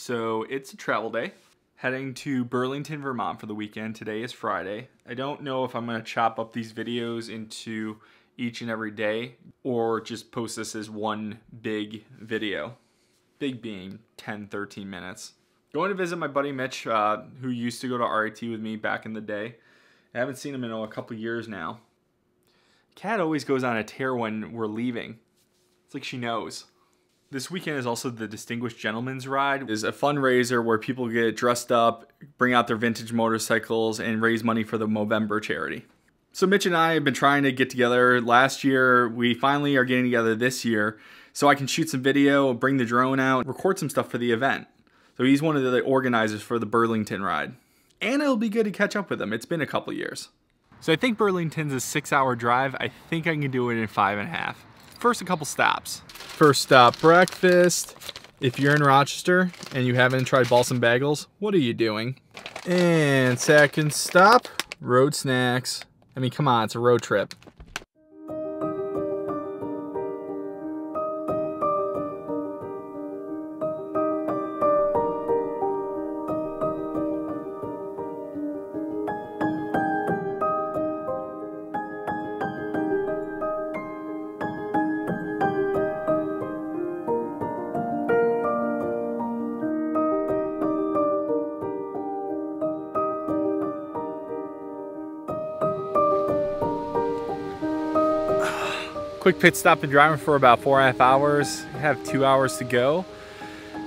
So it's a travel day. Heading to Burlington, Vermont for the weekend. Today is Friday. I don't know if I'm going to chop up these videos into each and every day or just post this as one big video. Big being 10, 13 minutes. Going to visit my buddy Mitch, uh, who used to go to RIT with me back in the day. I haven't seen him in oh, a couple years now. Kat always goes on a tear when we're leaving. It's like she knows. This weekend is also the Distinguished Gentleman's Ride. It's a fundraiser where people get dressed up, bring out their vintage motorcycles, and raise money for the Movember charity. So Mitch and I have been trying to get together. Last year, we finally are getting together this year so I can shoot some video, bring the drone out, record some stuff for the event. So he's one of the organizers for the Burlington ride. And it'll be good to catch up with him. It's been a couple years. So I think Burlington's a six hour drive. I think I can do it in five and a half first a couple stops. First stop, breakfast. If you're in Rochester and you haven't tried balsam bagels, what are you doing? And second stop, road snacks. I mean, come on, it's a road trip. Quick pit stop and driving for about four and a half hours. I have two hours to go.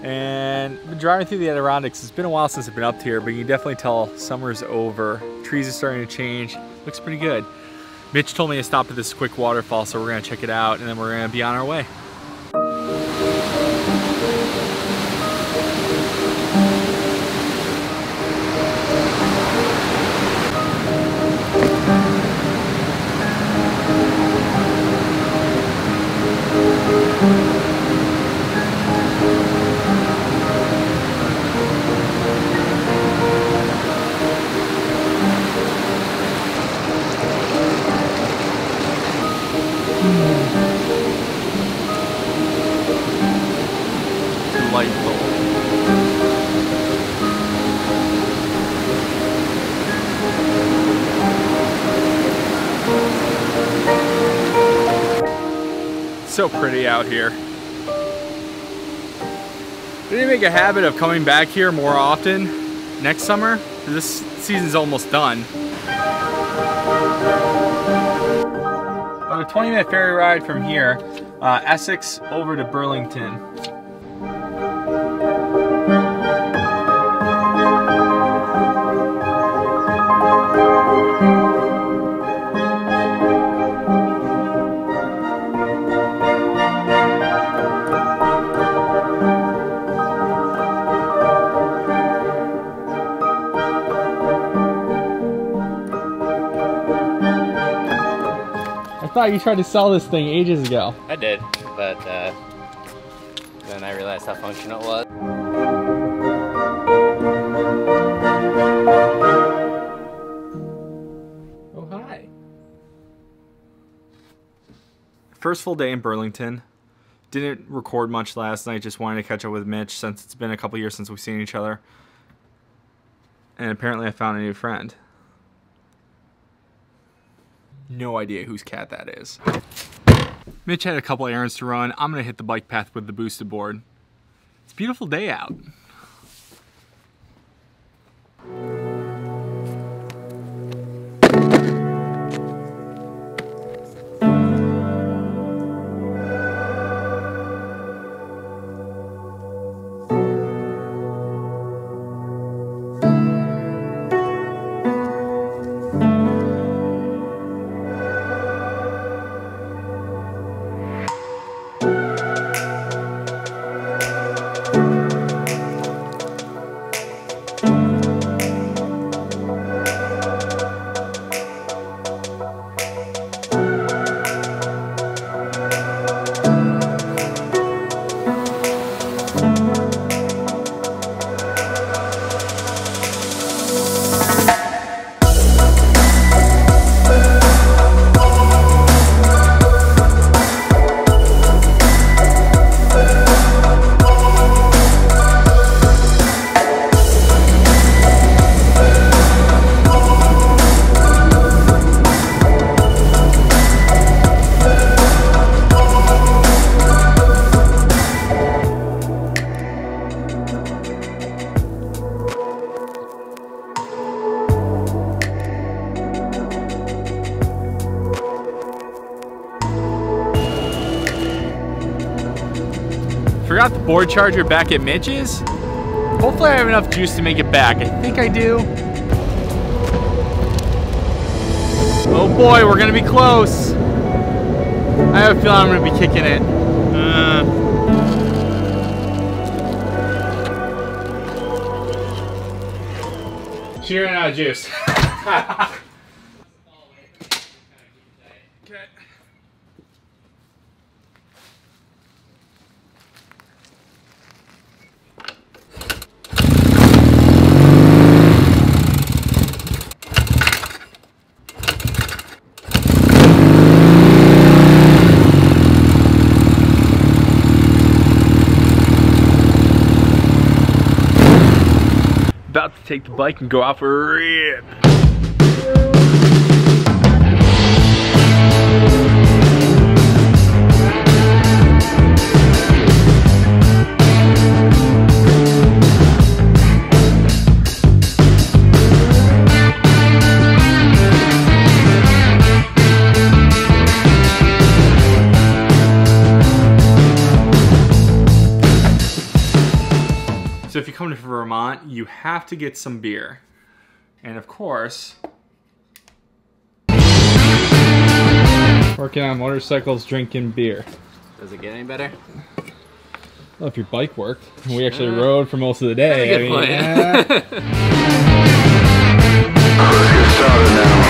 And been driving through the Adirondacks. It's been a while since I've been up here, but you can definitely tell summer's over. Trees are starting to change. Looks pretty good. Mitch told me to stop at this quick waterfall, so we're gonna check it out and then we're gonna be on our way. So pretty out here. We need to make a habit of coming back here more often next summer. This season's almost done. About a 20 minute ferry ride from here, uh, Essex over to Burlington. Thought you tried to sell this thing ages ago. I did, but uh, then I realized how functional it was. Oh, hi. First full day in Burlington. Didn't record much last night, just wanted to catch up with Mitch since it's been a couple years since we've seen each other. And apparently I found a new friend. No idea whose cat that is. Mitch had a couple errands to run. I'm gonna hit the bike path with the boosted board. It's a beautiful day out. Forgot the board charger back at Mitch's. Hopefully I have enough juice to make it back. I think I do. Oh boy, we're gonna be close. I have a feeling I'm gonna be kicking it. Uh. She ran out of juice. take the bike and go out for a rip. Come to Vermont, you have to get some beer. And of course, working on motorcycles, drinking beer. Does it get any better? Well, if your bike worked, we actually rode for most of the day. Good point. yeah.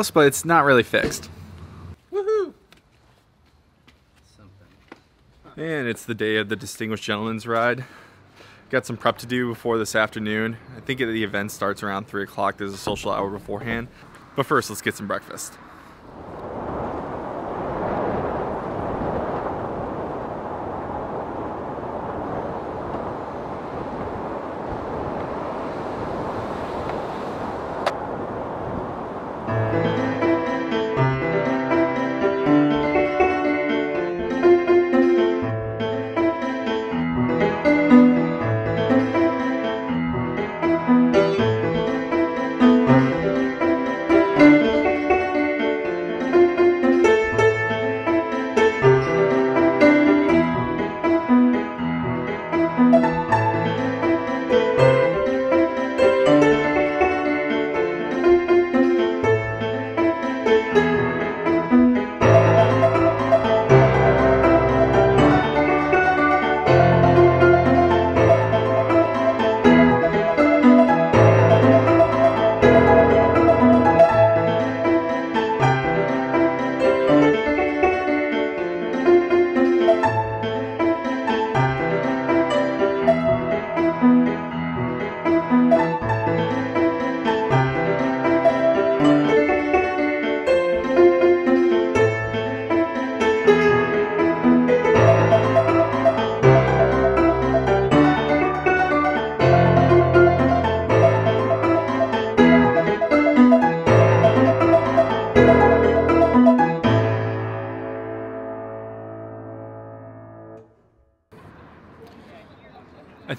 close, but it's not really fixed. Something. And it's the day of the Distinguished Gentleman's Ride. Got some prep to do before this afternoon. I think the event starts around 3 o'clock. There's a social hour beforehand. But first, let's get some breakfast.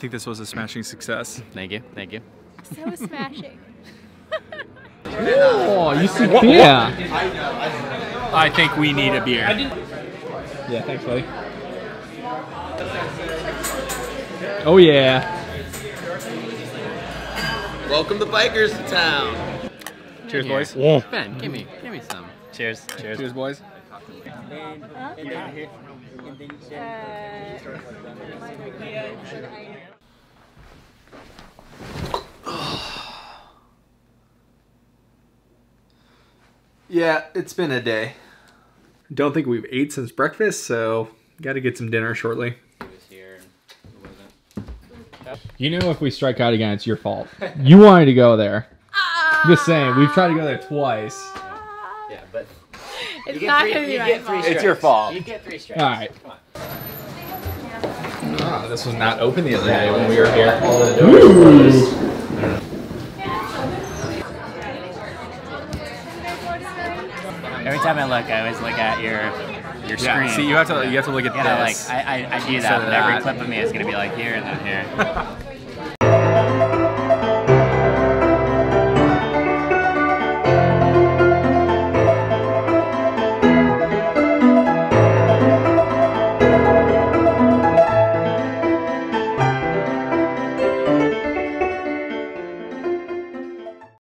Think this was a smashing success. Thank you. Thank you. So smashing. Oh, you see beer? I think we need a beer. Yeah, thanks, buddy. Oh yeah. Welcome the bikers to town. Cheers, Here. boys. Ben, give me, give me some. Cheers. Cheers. Cheers, boys. Yeah, it's been a day. Don't think we've ate since breakfast, so got to get some dinner shortly. You know, if we strike out again, it's your fault. You wanted to go there. Just saying, we've tried to go there twice. Yeah, but It's not gonna be my fault. It's your fault. You get three strikes. All right. come Ah, this was not open the other day when we were here. Every time I look, I always look at your your Yeah, screen. see, you have to you have to look at Yeah, like this. I, I, I do So that, every clip of me is gonna be like here and then here.